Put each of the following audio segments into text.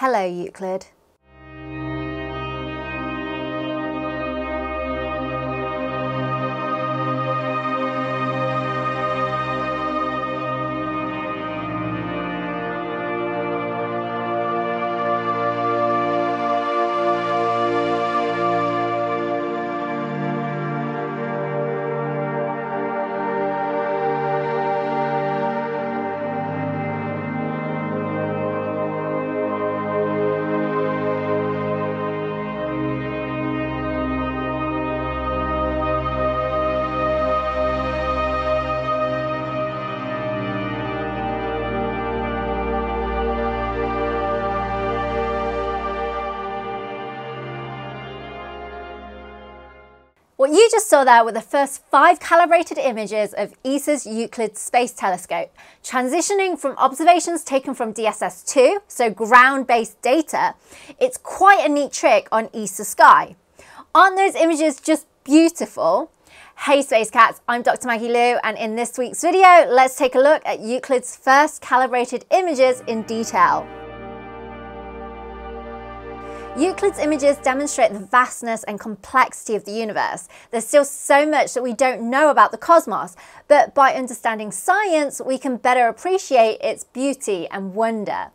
Hello, Euclid. What you just saw there were the first five calibrated images of ESA's Euclid Space Telescope, transitioning from observations taken from DSS-2, so ground-based data. It's quite a neat trick on ESA sky. Aren't those images just beautiful? Hey Space Cats, I'm Dr. Maggie Lieu and in this week's video, let's take a look at Euclid's first calibrated images in detail. Euclid's images demonstrate the vastness and complexity of the universe. There's still so much that we don't know about the cosmos, but by understanding science, we can better appreciate its beauty and wonder.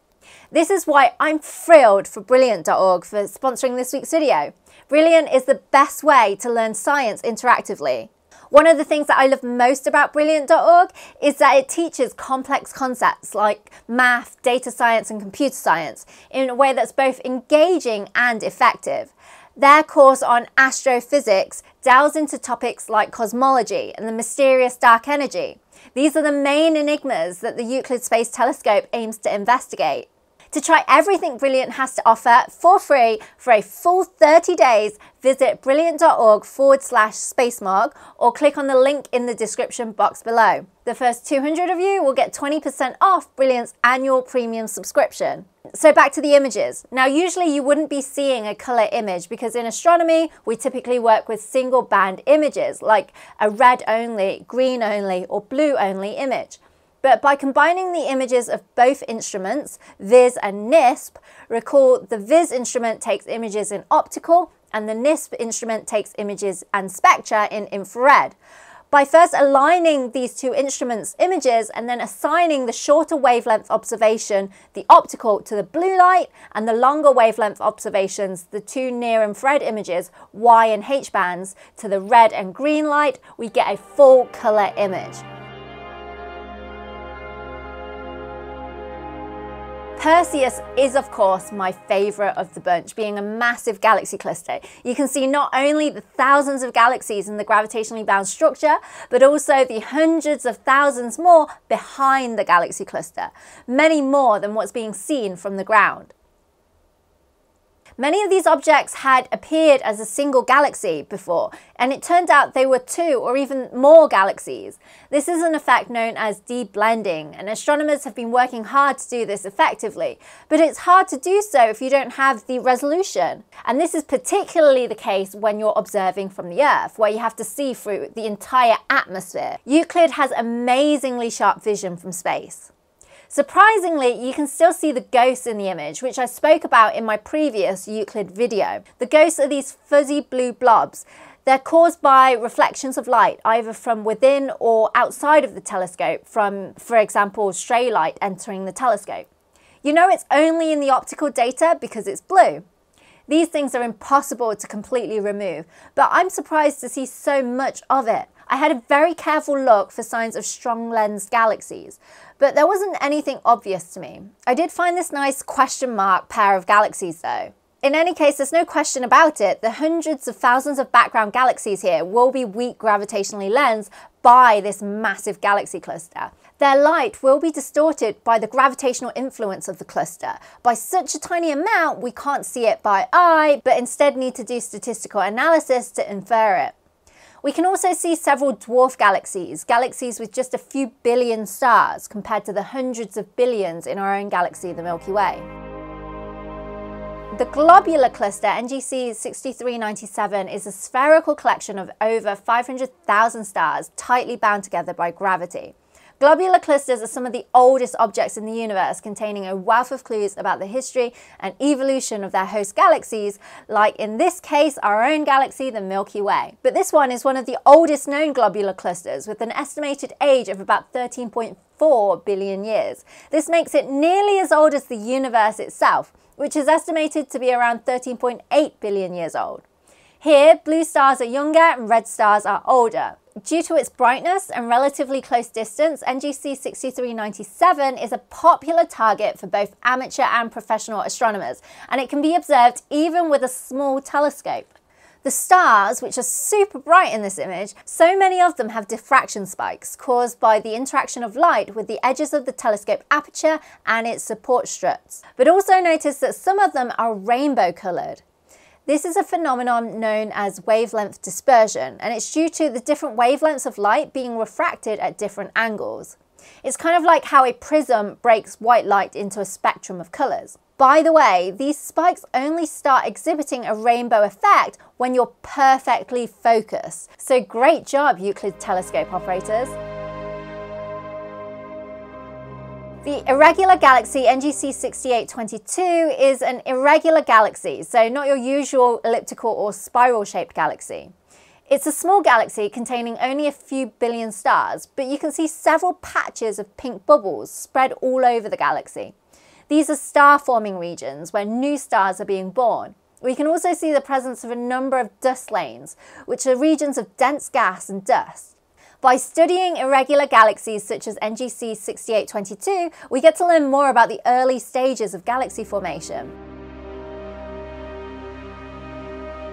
This is why I'm thrilled for Brilliant.org for sponsoring this week's video. Brilliant is the best way to learn science interactively. One of the things that I love most about Brilliant.org is that it teaches complex concepts like math, data science, and computer science in a way that's both engaging and effective. Their course on astrophysics delves into topics like cosmology and the mysterious dark energy. These are the main enigmas that the Euclid Space Telescope aims to investigate. To try everything Brilliant has to offer for free for a full 30 days, visit brilliant.org forward slash spacemog or click on the link in the description box below. The first 200 of you will get 20% off Brilliant's annual premium subscription. So back to the images. Now usually you wouldn't be seeing a color image because in astronomy we typically work with single band images like a red only, green only or blue only image. But by combining the images of both instruments, VIS and NISP, recall the VIS instrument takes images in optical and the NISP instrument takes images and spectra in infrared. By first aligning these two instruments' images and then assigning the shorter wavelength observation, the optical, to the blue light, and the longer wavelength observations, the two near infrared images, Y and H bands, to the red and green light, we get a full color image. Perseus is of course my favourite of the bunch, being a massive galaxy cluster. You can see not only the thousands of galaxies in the gravitationally bound structure, but also the hundreds of thousands more behind the galaxy cluster, many more than what's being seen from the ground. Many of these objects had appeared as a single galaxy before, and it turned out they were two or even more galaxies. This is an effect known as deblending, and astronomers have been working hard to do this effectively. But it's hard to do so if you don't have the resolution. And this is particularly the case when you're observing from the Earth, where you have to see through the entire atmosphere. Euclid has amazingly sharp vision from space. Surprisingly, you can still see the ghosts in the image, which I spoke about in my previous Euclid video. The ghosts are these fuzzy blue blobs. They're caused by reflections of light, either from within or outside of the telescope, from, for example, stray light entering the telescope. You know it's only in the optical data because it's blue. These things are impossible to completely remove, but I'm surprised to see so much of it. I had a very careful look for signs of strong lens galaxies, but there wasn't anything obvious to me. I did find this nice question mark pair of galaxies though. In any case, there's no question about it, the hundreds of thousands of background galaxies here will be weak gravitationally lensed by this massive galaxy cluster. Their light will be distorted by the gravitational influence of the cluster. By such a tiny amount, we can't see it by eye, but instead need to do statistical analysis to infer it. We can also see several dwarf galaxies, galaxies with just a few billion stars compared to the hundreds of billions in our own galaxy, the Milky Way. The globular cluster, NGC 6397, is a spherical collection of over 500,000 stars tightly bound together by gravity. Globular clusters are some of the oldest objects in the universe, containing a wealth of clues about the history and evolution of their host galaxies, like in this case, our own galaxy, the Milky Way. But this one is one of the oldest known globular clusters, with an estimated age of about 13.4 billion years. This makes it nearly as old as the universe itself, which is estimated to be around 13.8 billion years old. Here, blue stars are younger and red stars are older. Due to its brightness and relatively close distance, NGC 6397 is a popular target for both amateur and professional astronomers, and it can be observed even with a small telescope. The stars, which are super bright in this image, so many of them have diffraction spikes caused by the interaction of light with the edges of the telescope aperture and its support struts. But also notice that some of them are rainbow coloured. This is a phenomenon known as wavelength dispersion, and it's due to the different wavelengths of light being refracted at different angles. It's kind of like how a prism breaks white light into a spectrum of colours. By the way, these spikes only start exhibiting a rainbow effect when you're perfectly focused. So great job, Euclid telescope operators. The irregular galaxy NGC 6822 is an irregular galaxy, so not your usual elliptical or spiral shaped galaxy. It's a small galaxy containing only a few billion stars, but you can see several patches of pink bubbles spread all over the galaxy. These are star forming regions where new stars are being born. We can also see the presence of a number of dust lanes, which are regions of dense gas and dust. By studying irregular galaxies such as NGC 6822, we get to learn more about the early stages of galaxy formation.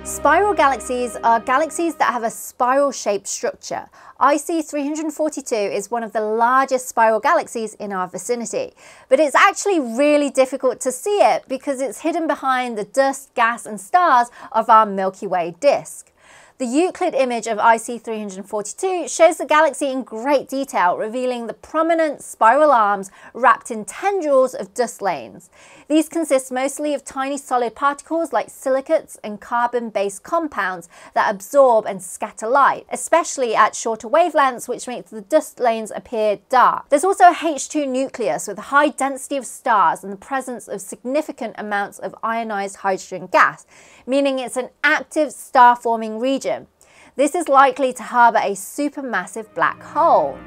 Spiral galaxies are galaxies that have a spiral-shaped structure. IC 342 is one of the largest spiral galaxies in our vicinity, but it's actually really difficult to see it because it's hidden behind the dust, gas and stars of our Milky Way disk. The Euclid image of IC 342 shows the galaxy in great detail, revealing the prominent spiral arms wrapped in tendrils of dust lanes. These consist mostly of tiny solid particles like silicates and carbon-based compounds that absorb and scatter light, especially at shorter wavelengths, which makes the dust lanes appear dark. There's also a H2 nucleus with a high density of stars and the presence of significant amounts of ionized hydrogen gas, meaning it's an active star-forming region. This is likely to harbour a supermassive black hole.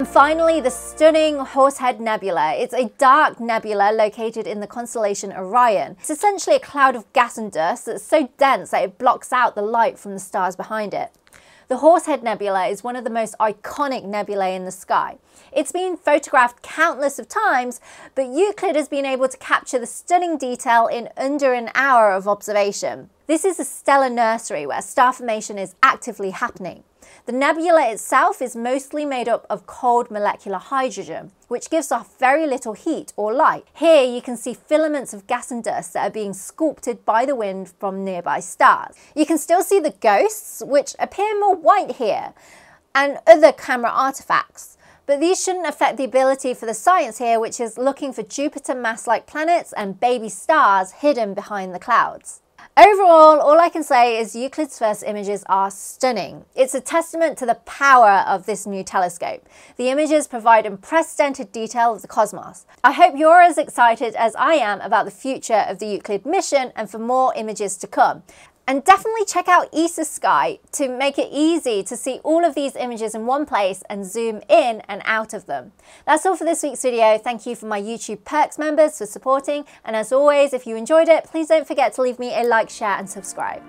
And finally, the stunning Horsehead Nebula. It's a dark nebula located in the constellation Orion. It's essentially a cloud of gas and dust that's so dense that it blocks out the light from the stars behind it. The Horsehead Nebula is one of the most iconic nebulae in the sky. It's been photographed countless of times, but Euclid has been able to capture the stunning detail in under an hour of observation. This is a stellar nursery where star formation is actively happening. The nebula itself is mostly made up of cold molecular hydrogen, which gives off very little heat or light. Here you can see filaments of gas and dust that are being sculpted by the wind from nearby stars. You can still see the ghosts, which appear more white here, and other camera artifacts. But these shouldn't affect the ability for the science here, which is looking for Jupiter mass-like planets and baby stars hidden behind the clouds. Overall, all I can say is Euclid's first images are stunning. It's a testament to the power of this new telescope. The images provide unprecedented detail of the cosmos. I hope you're as excited as I am about the future of the Euclid mission and for more images to come. And definitely check out ESA Sky to make it easy to see all of these images in one place and zoom in and out of them. That's all for this week's video. Thank you for my YouTube Perks members for supporting. And as always, if you enjoyed it, please don't forget to leave me a like, share and subscribe.